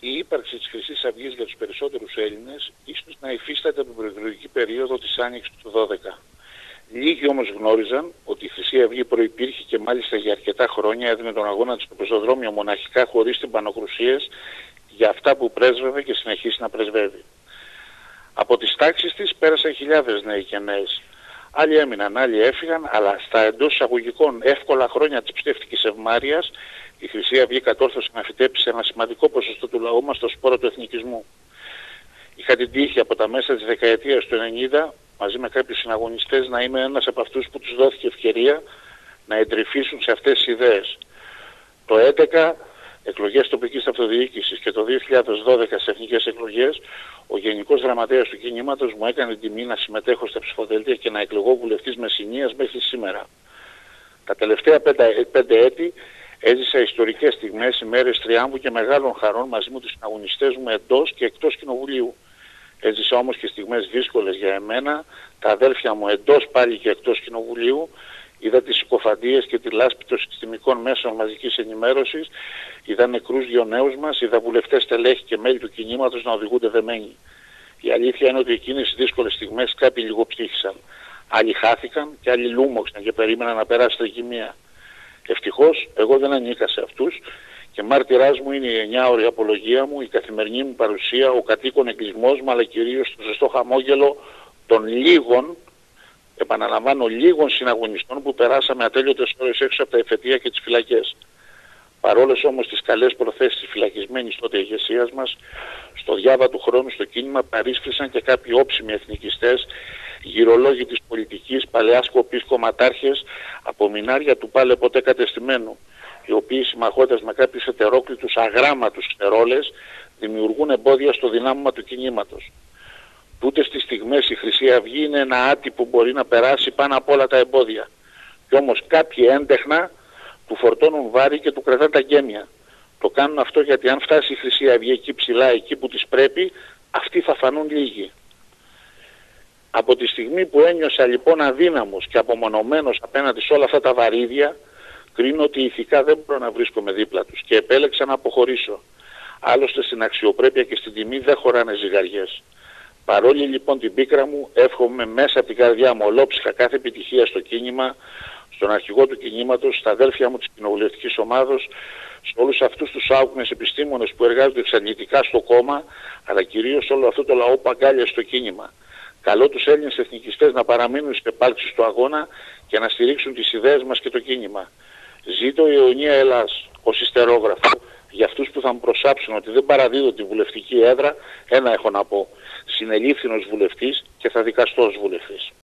η ύπαρξη της Χρυσής Αυγής για τους περισσότερους Έλληνες ίσως να υφίσταται από την προεκλογική περίοδο της Άνοιξης του 12. Λίγοι όμως γνώριζαν ότι η Χρυσή Αυγή προϋπήρχε και μάλιστα για αρκετά χρόνια έδινε τον αγώνα της στο πεζοδρόμιο μοναχικά χωρίς τυμπανοκρουσίες για αυτά που πρέσβευε και συνεχίσει να πρεσβεύει. Από τις τάξεις της πέρασαν χιλιάδες νέοι και νέες. Άλλοι έμειναν, άλλοι έφυγαν, αλλά στα εντός εισαγωγικών εύκολα χρόνια της ψεύτικης ευμάρειας η Χρυσή Αυγή κατόρθωσε να φυτέψει ένα σημαντικό ποσοστό του λαού μας στο σπόρο του εθνικισμού. Είχα την τύχη από τα μέσα της δεκαετίας του 90 μαζί με κάποιους συναγωνιστές να είμαι ένας από αυτούς που τους δόθηκε ευκαιρία να εντρυφήσουν σε αυτές τις ιδέες. Το 2011 εκλογές τοπικής αυτοδιοίκησης και το 2012 σε εθνικές εκλογές ο Γενικός Γραμματέας του κινήματος μου έκανε τιμή να συμμετέχω στα ψηφοδέλτια και να εκλεγώ βουλευτής Μεσσηνίας μέχρι σήμερα. Τα τελευταία πέντε, έτη έζησα ιστορικές στιγμές, ημέρες τριάμβου και μεγάλων χαρών μαζί με τους συναγωνιστές μου εντός και εκτός κοινοβουλίου. Έζησα όμως και στιγμές δύσκολες για εμένα, τα αδέλφια μου εντός πάλι και εκτός κοινοβουλίου, είδα τις συκοφαντίες και τη λάσπη των συστημικών μέσων μαζικής ενημέρωσης, είδα νεκρούς δυο νέους μας, είδα βουλευτές τελέχη και μέλη του κινήματος να οδηγούνται δεμένοι. Η αλήθεια είναι ότι εκείνες τις δύσκολες στιγμές κάποιοι λιγοψύχησαν. Άλλοι χάθηκαν και άλλοι λούμοξαν και περίμεναν να περάσει τριγυμία. Ευτυχώς εγώ δεν ανήκα σε αυτούς και μάρτυράς μου είναι η 9ωρη απολογία μου, η καθημερινή μου παρουσία, ο κατοίκον εγκλισμός μου, αλλά κυρίως το ζεστό χαμόγελο των λίγων, επαναλαμβάνω λίγων συναγωνιστών που περάσαμε ατέλειωτες ώρες έξω από τα εφετεία και τις φυλακές. Παρόλες όμως τις καλές προθέσεις της φυλακισμένης τότε ηγεσίας μας, στο διάβα του χρόνου στο κίνημα παρίσφρισαν και κάποιοι όψιμοι εθνικιστές, γυρολόγοι της πολιτικής, παλαιάς σκοπής κομματάρχες, από μινάρια του πάλε ποτέ κατεστημένου οι οποίοι συμμαχώντας με κάποιους ετερόκλητους αγράμματους ερόλες δημιουργούν εμπόδια στο δυνάμωμα του κινήματος. Τούτε στις στιγμές η Χρυσή Αυγή είναι ένα άτι που μπορεί να περάσει πάνω από όλα τα εμπόδια. Κι όμως κάποιοι έντεχνα του φορτώνουν βάρη και του κρατάνε τα γέμια. Το κάνουν αυτό γιατί αν φτάσει η Χρυσή Αυγή εκεί ψηλά, εκεί που της πρέπει, αυτοί θα φανούν λίγοι. Από τη στιγμή που ένιωσα λοιπόν αδύναμος και απομονωμένος απέναντι σε όλα αυτά τα βαρύδια, κρίνω ότι ηθικά δεν μπορώ να βρίσκομαι δίπλα τους και επέλεξα να αποχωρήσω. Άλλωστε στην αξιοπρέπεια και στην τιμή δεν χωράνε ζυγαριές. Παρόλη λοιπόν την πίκρα μου, εύχομαι μέσα από την καρδιά μου ολόψυχα κάθε επιτυχία στο κίνημα, στον αρχηγό του κινήματος, στα αδέλφια μου της κοινοβουλευτικής ομάδος, σε όλους αυτούς τους άουκνες επιστήμονες που εργάζονται εξαντλητικά στο κόμμα, αλλά κυρίως όλο αυτό το λαό παγκάλια στο κίνημα. Καλό τους Έλληνες εθνικιστές να παραμείνουν στις επάλξεις του αγώνα και να στηρίξουν τις ιδέες μας και το κίνημα. Ζήτω η αιωνία Ελλάς ως ιστερόγραφο για αυτούς που θα μου προσάψουν ότι δεν παραδίδω τη βουλευτική έδρα, ένα έχω να πω, συνελήφθηνος βουλευτής και θα δικαστώ ως βουλευτής.